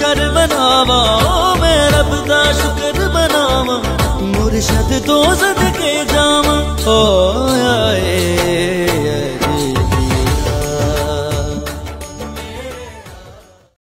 शुक्र मनावा मैं रब दा शुक्र मनावा मुर्शद तो सद के जावा ओ